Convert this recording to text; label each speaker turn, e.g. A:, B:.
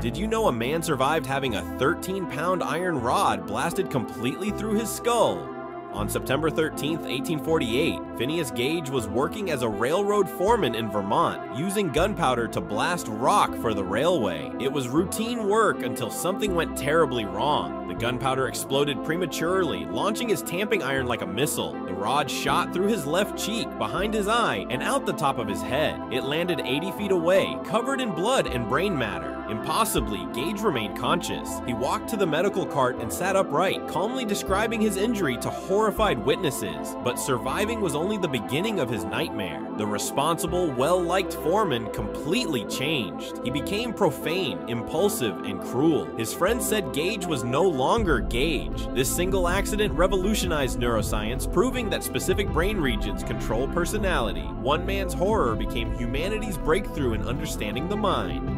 A: Did you know a man survived having a 13 pound iron rod blasted completely through his skull? On September 13, 1848, Phineas Gage was working as a railroad foreman in Vermont, using gunpowder to blast rock for the railway. It was routine work until something went terribly wrong. The gunpowder exploded prematurely, launching his tamping iron like a missile. The rod shot through his left cheek, behind his eye, and out the top of his head. It landed 80 feet away, covered in blood and brain matter. Impossibly, Gage remained conscious. He walked to the medical cart and sat upright, calmly describing his injury to horrified witnesses. But surviving was only the beginning of his nightmare. The responsible, well-liked foreman completely changed. He became profane, impulsive, and cruel. His friends said Gage was no longer Gage. This single accident revolutionized neuroscience, proving that specific brain regions control personality. One man's horror became humanity's breakthrough in understanding the mind.